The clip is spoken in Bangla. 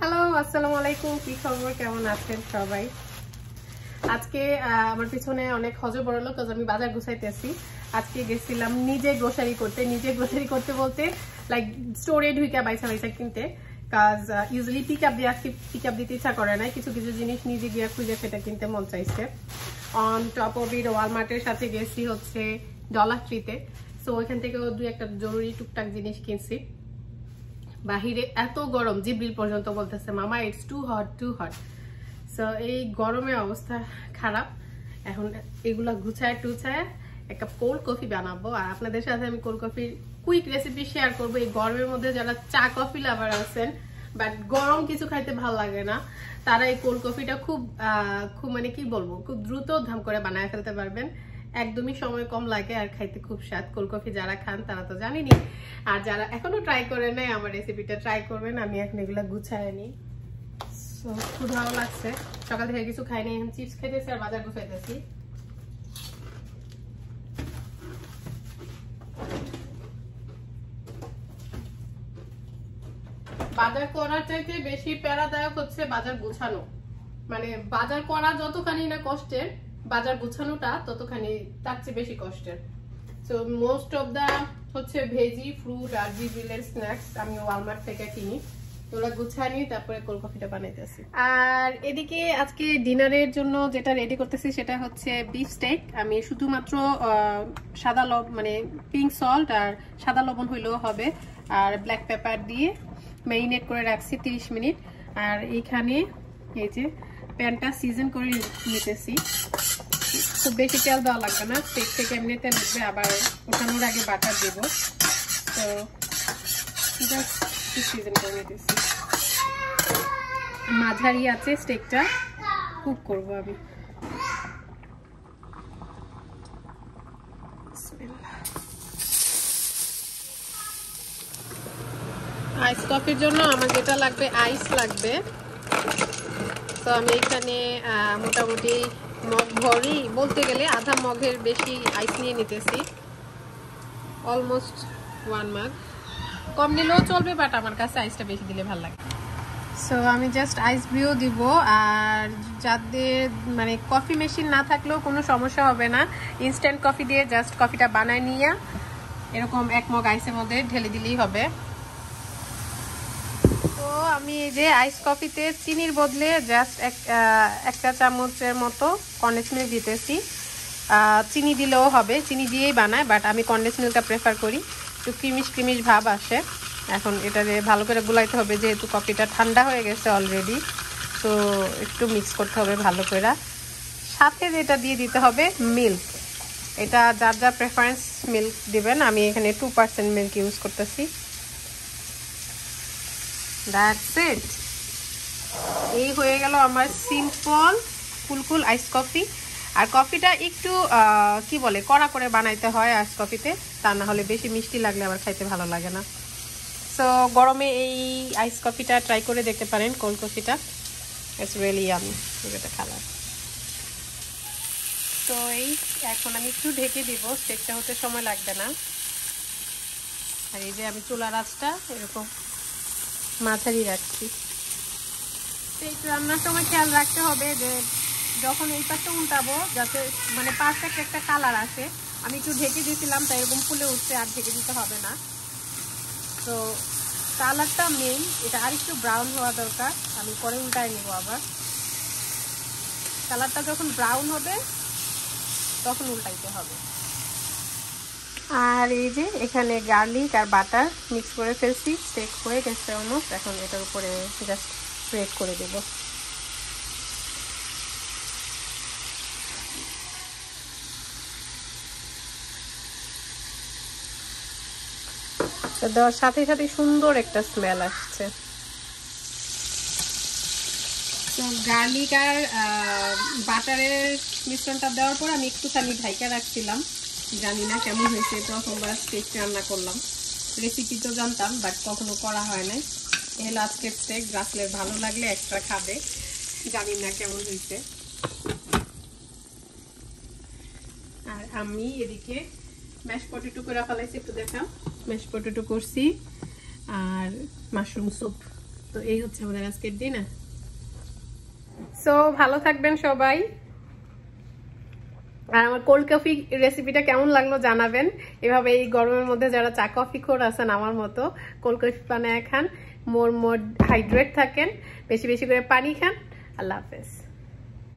হ্যালো আসসালামু আলাইকুম কি খবর? কেমন আছেন সবাই? আজকে আমার পিছনে অনেক হজর বড় লোক আমি বাজার গুছাইতেছি। আজকে গেছিলাম নিজে গ্রোসারি করতে, নিজে গ্রোসারি করতে বলতে লাইক স্টোরে ঢুইকা বাইসা বাইসা কিনতে। কাজ ইউজুয়ালি পিক আপ দিয়ে আজকে পিক আপ দিতে ইচ্ছা করে না কিছু কিছু জিনিস নিজে গিয়ে খুঁজে সেটা কিনতে মন চাইছে। অন টপ অফ ইট ওয়ালমার্টের সাথে গেছি হচ্ছে ডলার ট্রিতে সো ওইখান থেকেও দু একটা জরুরি টুকটাক জিনিস কিনছি। বাহিরে এত গরম, জিব্রিল পর্যন্ত বলতেছে, মামা it's too hot too hot so এই গরমে অবস্থা খারাপ। এখন এগুলা গুছায় টুছায় একটা কোল্ড কফি বানাবো। আর আপনাদের সাথে আমি কোল্ড কফির কুইক রেসিপি শেয়ার করব। এই গরমের মধ্যে যারা চা কফি লাভার আছেন বাট গরম কিছু খাইতে ভালো লাগে না, তারা এই কোল্ড কফিটা খুব খুব মানে কি বলব, খুব দ্রুত ধাম করে বানায় ফেলতে পারবেন। একদমই সময় কম লাগে আর খাইতে খুব স্বাদ। কোল্ড কফি যারা খান, তারা তো জানেনি আর যারা এখনও ট্রাই করে নেয় আমার রেসিপিটা ট্রাই করবেন, আমি এখন এগুলো গুছায় খুব ভালো লাগছে। সকাল থেকে কিছু খাইনি এখন চিপস খাইতেছি আর বাজার গুছাইতেছি। বাজার করার চাইতে বেশি প্যারাদায়ক হচ্ছে বাজার গুছানো। মানে বাজার করা যতখানি না কষ্টের বাজার গুছানোটা ততখানি তার চেয়ে বেশি কষ্টের। সো মোস্ট অফ দা হচ্ছে ভেজি ফ্রুট আর জিজিলের স্ন্যাক্স আমি ওয়ালমার্ট থেকে কিনি তারপরে বানাইতেছি। আর এদিকে আজকে ডিনারের জন্য যেটা রেডি করতেছি সেটা হচ্ছে স্টেক আমি শুধুমাত্র সাদা লব মানে পিঙ্ক সল্ট আর সাদা লবণ হইলেও হবে। আর ব্ল্যাক পেপার দিয়ে ম্যারিনেট করে রাখছি 30 মিনিট। আর এইখানে, এই যে প্যানটা সিজন করে নিতেছি। খুব বেশি তেল দেওয়া লাগবে না স্টেক থেকে এমনিতে লাগবে, আবার ওঠানোর আগে বাটার দেব। তো সিজন করে নিতেছি। মাঝারি আছে স্টেকটা, কুক করব আমি। আইস কফির জন্য আমার যেটা লাগবে আইস লাগবে। তো আমি এখানে মোটামুটি মগ ভরি বলতে গেলে আধা মগের বেশি আইস নিয়ে নিতেছি। অলমোস্ট ওয়ান মাগ কম নিলেও চলবে বাট আমার কাছে আইসটা বেশি দিলে ভালো লাগে। সো আমি জাস্ট আইস ব্রিও দিব, আর যাদের মানে কফি মেশিন না থাকলেও কোনো সমস্যা হবে না। ইনস্ট্যান্ট কফি দিয়ে জাস্ট কফিটা বানায় নিয়ে, এরকম এক মগ আইসের মধ্যে ঢেলে দিলেই হবে। তো আমি এই যে আইস কফিতে চিনির বদলে জাস্ট এক একটা চামচের মতো কন্ডেন্স মিল্ক দিতেছি। চিনি দিলেও হবে, চিনি দিয়েই বানায় বাট আমি কন্ডেন্স মিল্কটা প্রেফার করি। একটু ক্রিমিশ ক্রিমিশ ভাব আসে। এখন এটা যে ভালো করে গুলাইতে হবে, যেহেতু কফিটা ঠান্ডা হয়ে গেছে অলরেডি তো একটু মিক্স করতে হবে ভালো করে। সাথে যেটা দিয়ে দিতে হবে মিল্ক এটা যার যার প্রেফারেন্স মিল্ক দিবেন, আমি এখানে টু পার্সেন্ট মিল্ক ইউজ করতেছি। দ্যাটস ইট এই হয়ে গেল আমার সিম্পল কুলকুল আইস কফি। আর কফিটা একটু কি বলে, কড়া করে বানাইতে হয় আইস কফিতে। তা না হলে বেশি মিষ্টি লাগলে আবার খাইতে ভালো লাগে না। সো গরমে এই আইস কফিটা ট্রাই করে দেখতে পারেন কোল্ড কফিটা। ইটস রিয়েলি ইয়ামি এটা কালার তো এই এখন আমি একটু ঢেকে দিব স্টেকটা হতে সময় লাগবে না। আর এই যে আমি চুলার আঁচটা এরকম মাঝারি রাখছি। একটু রান্নার সময় খেয়াল রাখতে হবে যে, যখন এই পাশটা উল্টাবো, যাতে মানে পারফেক্ট একটা কালার আসে, আমি একটু ঢেকে দিয়েছিলাম, তাই এরকম ফুলে উঠছে, আর ঢেকে দিতে হবে না। তো কালারটা মেইন এটা আর একটু ব্রাউন হওয়া দরকার, আমি পরে উল্টায় নেব আবার। কালারটা যখন ব্রাউন হবে, তখন উল্টাইতে হবে। আর এই যে এখানে গার্লিক আর বাটার মিক্স করে ফেলছি স্টেক হয়ে গেছে অলমোস্ট এখন এটার উপরে জাস্ট স্প্রেড করে দেব। দেওয়ার সাথে সাথে সুন্দর একটা স্মেল আসছে। তো গার্লিক আর বাটারের মিশ্রণটা দেওয়ার পর আমি একটুখানি ঢাইকা রাখছিলাম। জানি না কেমন হয়েছে প্রথমবার স্টেক রান্না করলাম। রেসিপি তো জানতাম বাট কখনো করা হয় নাই। এ আজকের স্টেক ব্রাসলেট ভালো লাগলে এক্সট্রা খাবে। জানি না কেমন হয়েছে। আর আমি এদিকে ম্যাশ পটেটো করে ফেলাইছি একটু দেখাও। ম্যাশ পটেটো করছি আর মাশরুম স্যুপ তো এই হচ্ছে আমাদের আজকের ডিনার সো ভালো থাকবেন সবাই। আর আমার কোল্ড কফি রেসিপিটা কেমন লাগল জানাবেন। এভাবে এই গরমের মধ্যে যারা চা কফি খোর আছেন আমার মতো কোল্ড কফি বানায় খান মোর মোর হাইড্রেট থাকেন, বেশি বেশি করে পানি খান। আল্লাহ হাফেজ।